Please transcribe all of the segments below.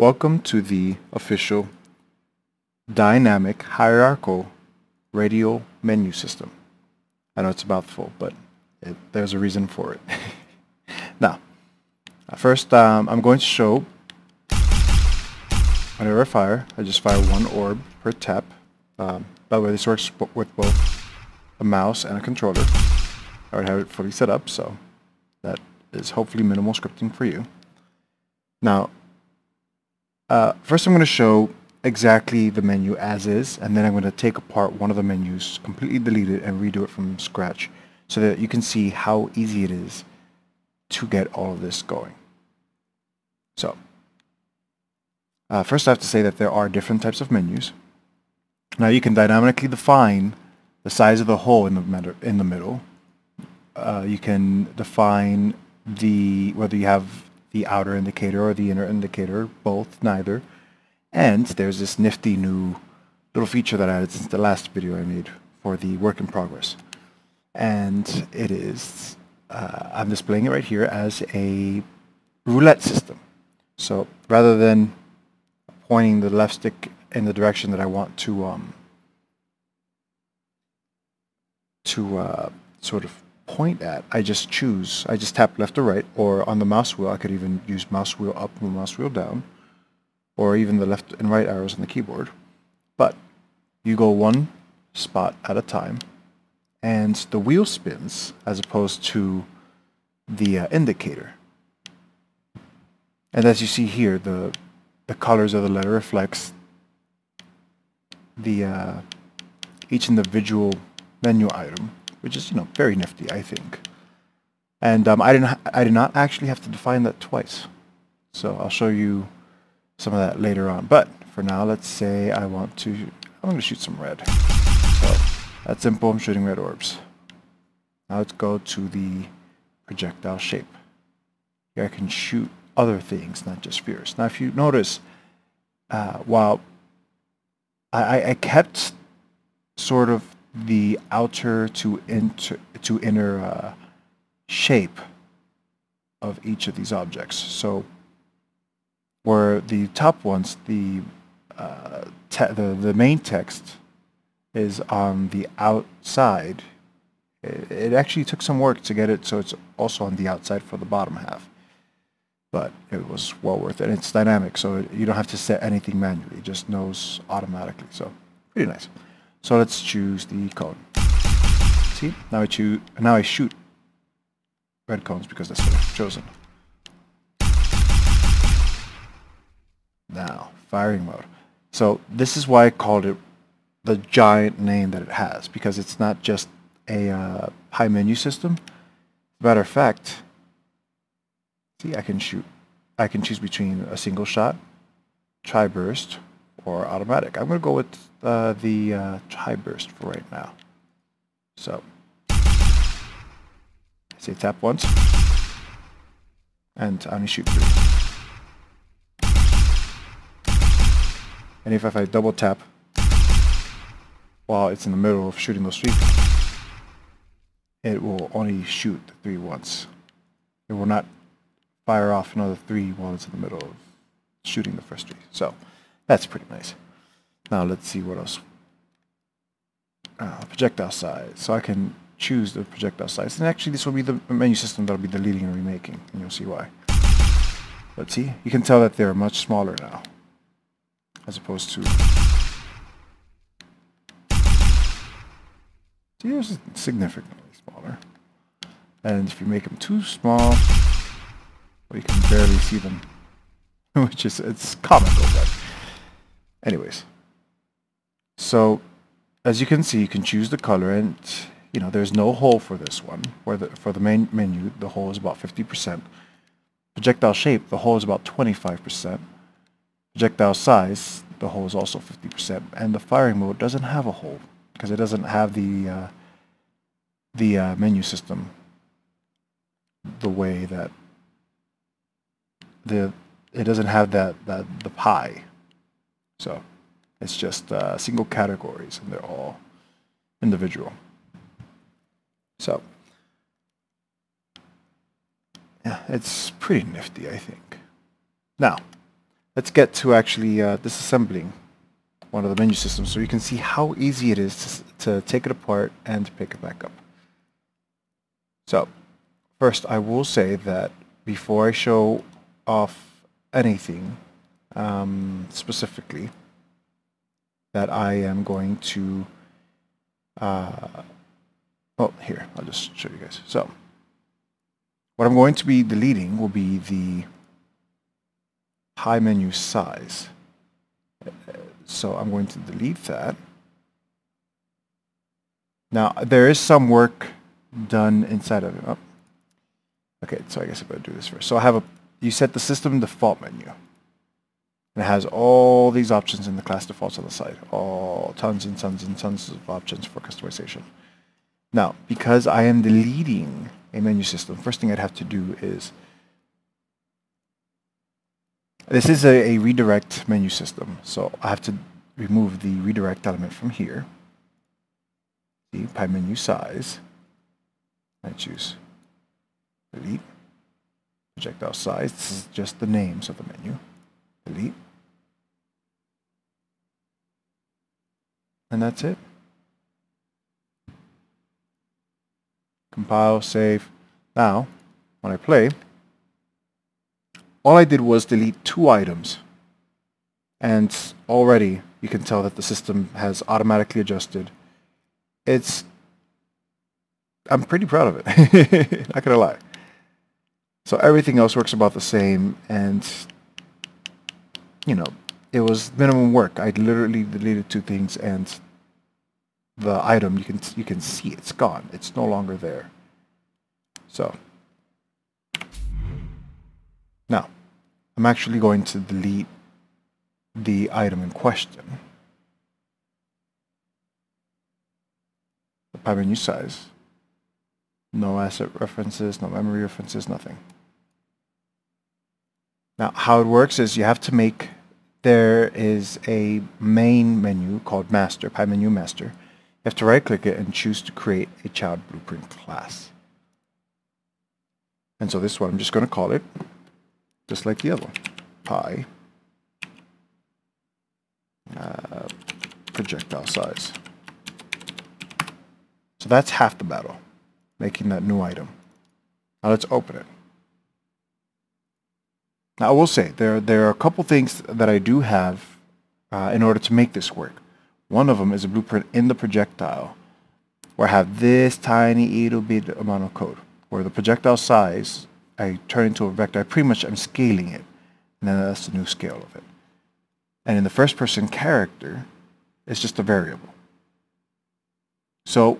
Welcome to the official dynamic hierarchical radial menu system. I know it's a mouthful, but it, there's a reason for it. now, first um, I'm going to show whenever I fire, I just fire one orb per tap. Um, by the way, this works with both a mouse and a controller. I already have it fully set up, so that is hopefully minimal scripting for you. Now, uh, first I'm going to show exactly the menu as is, and then I'm going to take apart one of the menus, completely delete it, and redo it from scratch so that you can see how easy it is to get all of this going. So, uh, first I have to say that there are different types of menus. Now you can dynamically define the size of the hole in the, in the middle. Uh, you can define the whether you have the outer indicator or the inner indicator, both, neither. And there's this nifty new little feature that I added since the last video I made for the work in progress. And it is, uh, I'm displaying it right here as a roulette system. So rather than pointing the left stick in the direction that I want to um, to uh, sort of point at, I just choose, I just tap left or right, or on the mouse wheel, I could even use mouse wheel up and mouse wheel down, or even the left and right arrows on the keyboard. But you go one spot at a time, and the wheel spins as opposed to the uh, indicator. And as you see here, the the colors of the letter reflects the uh, each individual menu item, which is you know very nifty, I think. And um, I didn't I did not actually have to define that twice, so I'll show you some of that later on. But for now, let's say I want to I'm going to shoot some red. So that's simple. I'm shooting red orbs. Now let's go to the projectile shape. Here I can shoot other things, not just spheres. Now, if you notice, uh, while I, I kept sort of the outer to inter to inner uh, shape of each of these objects. So, where the top ones, the uh, the the main text is on the outside. It, it actually took some work to get it so it's also on the outside for the bottom half but it was well worth it. And it's dynamic, so you don't have to set anything manually. It just knows automatically. So pretty nice. So let's choose the cone. See, now I choose. Now I shoot red cones because that's what I've chosen. Now firing mode. So this is why I called it the giant name that it has because it's not just a uh, pie menu system. Matter of fact, See, I can shoot. I can choose between a single shot, tri-burst, or automatic. I'm going to go with uh, the uh, tri-burst for right now. So, say tap once, and I only shoot three. And if, if I double tap while it's in the middle of shooting those three, it will only shoot the three once. It will not fire off another three while it's in the middle of shooting the first three. So that's pretty nice. Now let's see what else. Uh, projectile size. So I can choose the projectile size. And actually this will be the menu system that will be deleting and remaking. And you'll see why. Let's see. You can tell that they're much smaller now. As opposed to... See, here's significantly smaller. And if you make them too small, well, you can barely see them, which is, it's comical, but anyways. So, as you can see, you can choose the color, and, you know, there's no hole for this one, where the, for the main menu, the hole is about 50%. Projectile shape, the hole is about 25%. Projectile size, the hole is also 50%. And the firing mode doesn't have a hole, because it doesn't have the, uh, the uh, menu system the way that the it doesn't have that that the pie. So it's just uh, single categories, and they're all individual. So yeah, it's pretty nifty, I think. Now, let's get to actually uh, disassembling one of the menu systems so you can see how easy it is to, to take it apart and pick it back up. So first I will say that before I show off anything um, specifically that I am going to uh, oh here I'll just show you guys. So what I'm going to be deleting will be the pie menu size. So I'm going to delete that. Now there is some work done inside of it. Oh. okay so I guess I better do this first. So I have a you set the system default menu it has all these options in the class defaults on the side. All tons and tons and tons of options for customization. Now, because I am deleting a menu system, first thing I'd have to do is this is a, a redirect menu system, so I have to remove the redirect element from here. See, by menu size, I choose delete, projectile size, this is just the names of the menu delete. And that's it. Compile, save. Now, when I play, all I did was delete two items. And already you can tell that the system has automatically adjusted. It's, I'm pretty proud of it, not gonna lie. So everything else works about the same and you know, it was minimum work. I literally deleted two things and the item, you can, you can see it's gone. It's no longer there. So, now, I'm actually going to delete the item in question. The pie menu size. No asset references, no memory references, nothing. Now, how it works is you have to make, there is a main menu called master, Pie menu master. You have to right click it and choose to create a child blueprint class. And so this one, I'm just going to call it, just like the other one, Pie uh, projectile size. So that's half the battle, making that new item. Now let's open it. Now, I will say there there are a couple things that I do have uh, in order to make this work. One of them is a blueprint in the projectile, where I have this tiny little bit amount of code, where the projectile size I turn into a vector. I pretty much I'm scaling it, and then that's the new scale of it. And in the first person character, it's just a variable. So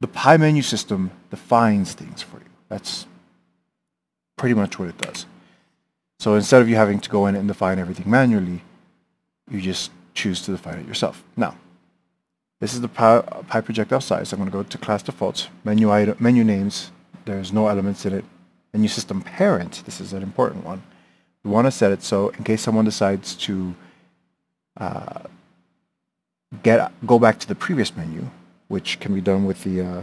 the Pie menu system defines things for you. That's pretty much what it does. So instead of you having to go in and define everything manually, you just choose to define it yourself. Now, this is the Pie, Pie projectile size. I'm going to go to class defaults, menu item, menu names. There's no elements in it. Menu system parent. This is an important one. We want to set it so in case someone decides to uh, get go back to the previous menu, which can be done with the uh,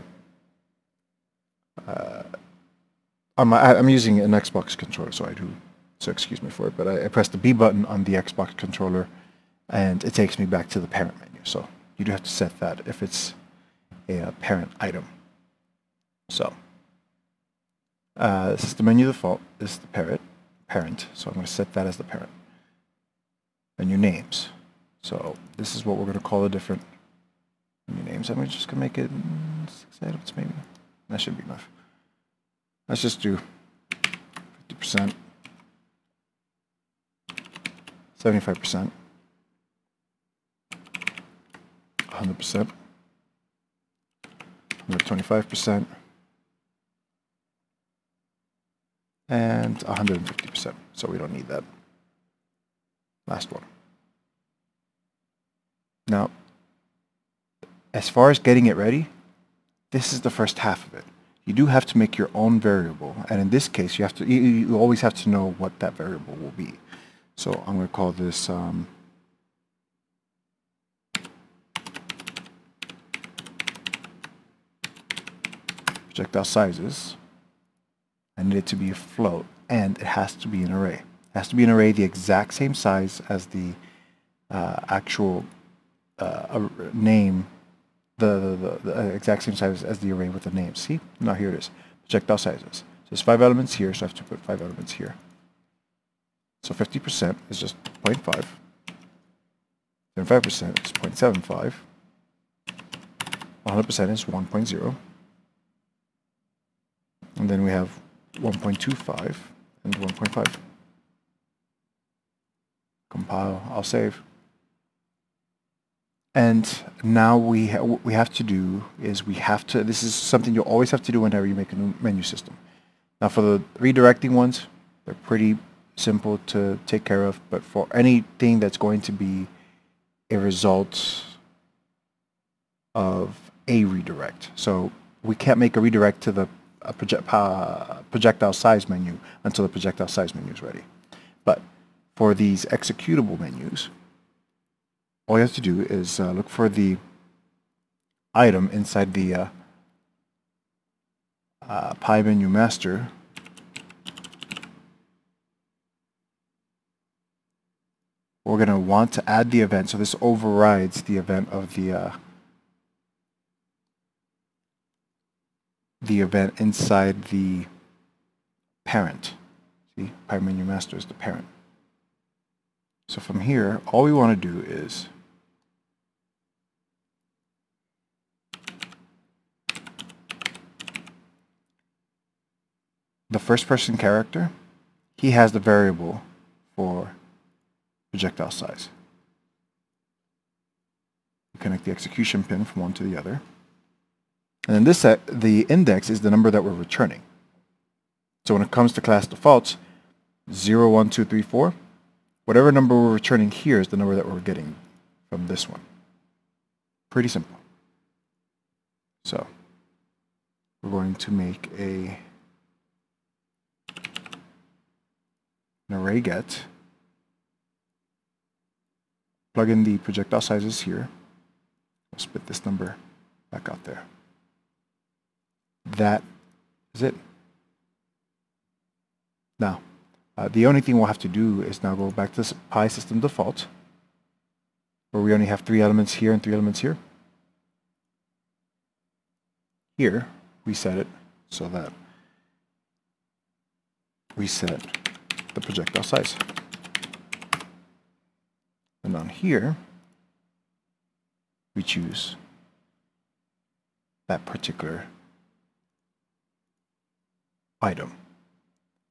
uh, I'm using an Xbox controller, so I do so excuse me for it, but I, I press the B button on the Xbox controller and it takes me back to the parent menu. So you do have to set that if it's a, a parent item. So uh, this is the menu default. This is the parent. Parent. So I'm going to set that as the parent. And Menu names. So this is what we're going to call the different menu names. I'm just going to make it six items maybe. That should be enough. Let's just do 50%. 75%, 100%, 125%, and 150%. So we don't need that last one. Now, as far as getting it ready, this is the first half of it. You do have to make your own variable, and in this case, you have to. You, you always have to know what that variable will be. So I'm going to call this um, projectile sizes. I need it to be a float and it has to be an array. It has to be an array the exact same size as the uh, actual uh, name, the, the, the, exact same size as the array with the name. See? Now here it is. Projectile sizes. So there's five elements here, so I have to put five elements here. So 50% is just 0.5. 75% is 0.75. 100% is 1.0. And then we have 1.25 and 1.5. Compile, I'll save. And now we ha what we have to do is we have to, this is something you always have to do whenever you make a new menu system. Now for the redirecting ones, they're pretty simple to take care of, but for anything that's going to be a result of a redirect. So we can't make a redirect to the project, uh, projectile size menu until the projectile size menu is ready. But for these executable menus, all you have to do is uh, look for the item inside the uh, uh, menu master we're going to want to add the event. So this overrides the event of the uh, the event inside the parent. See, menu master is the parent. So from here, all we want to do is the first person character, he has the variable for projectile size. Connect the execution pin from one to the other. And then this set, the index is the number that we're returning. So when it comes to class defaults, 0, 1, 2, 3, 4, whatever number we're returning here is the number that we're getting from this one. Pretty simple. So we're going to make a an array get plug in the projectile sizes here. I'll spit this number back out there. That is it. Now, uh, the only thing we'll have to do is now go back to this Pie system default, where we only have three elements here and three elements here. Here, we set it so that we set the projectile size. On here, we choose that particular item.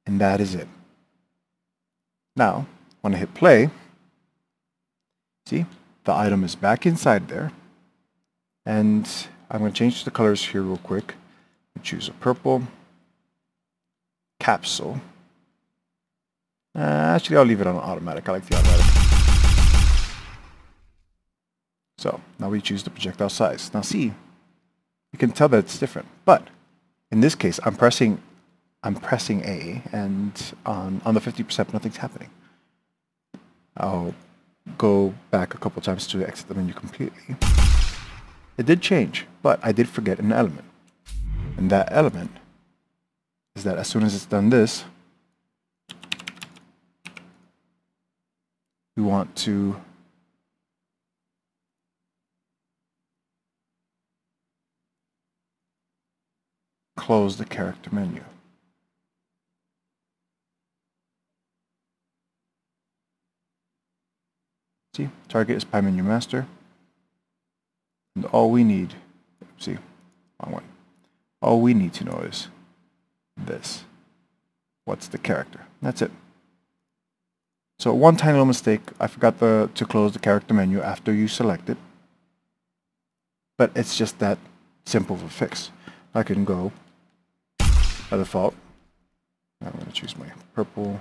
And that is it. Now, when I hit play, see, the item is back inside there. And I'm going to change the colors here real quick. I choose a purple capsule. Uh, actually, I'll leave it on automatic. I like the automatic. So now we choose the projectile size. Now see, you can tell that it's different. But in this case, I'm pressing I'm pressing A, and on, on the 50%, nothing's happening. I'll go back a couple times to exit the menu completely. It did change, but I did forget an element. And that element is that as soon as it's done this, we want to close the character menu. See, target is Pie menu master. And all we need, see, wrong one. All we need to know is this. What's the character? That's it. So one tiny little mistake, I forgot the, to close the character menu after you select it. But it's just that simple of a fix. I can go by default. I'm going to choose my purple.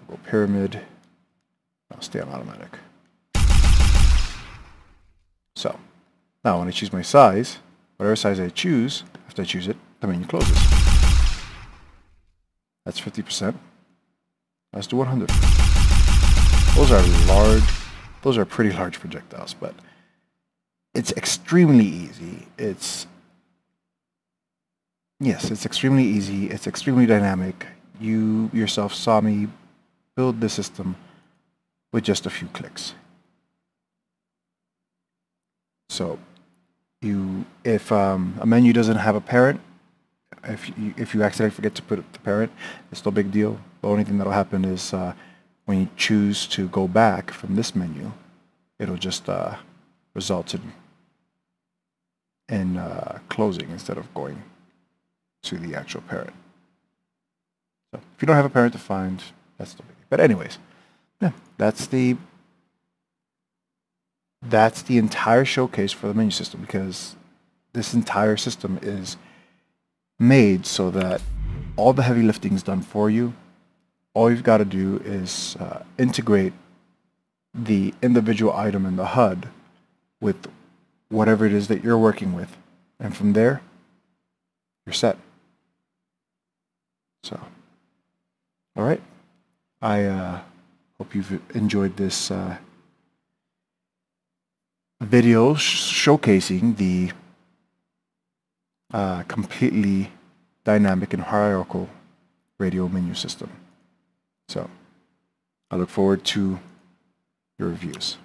I'll go pyramid. I'll stay on automatic. So, now when I choose my size, whatever size I choose, after I choose it, the menu closes. That's 50%. Let's do 100. Those are large, those are pretty large projectiles, but it's extremely easy. It's Yes, it's extremely easy. It's extremely dynamic. You yourself saw me build the system with just a few clicks. So you, if um, a menu doesn't have a parent, if you, if you accidentally forget to put the parent, it's no big deal. The only thing that'll happen is uh, when you choose to go back from this menu, it'll just uh, result in, in uh, closing instead of going to the actual parent. So if you don't have a parent to find, that's the big. But anyways, yeah, that's the that's the entire showcase for the menu system because this entire system is made so that all the heavy lifting is done for you. All you've got to do is uh, integrate the individual item in the HUD with whatever it is that you're working with. And from there, you're set. So, all right. I uh, hope you've enjoyed this uh, video sh showcasing the uh, completely dynamic and hierarchical radial menu system. So I look forward to your reviews.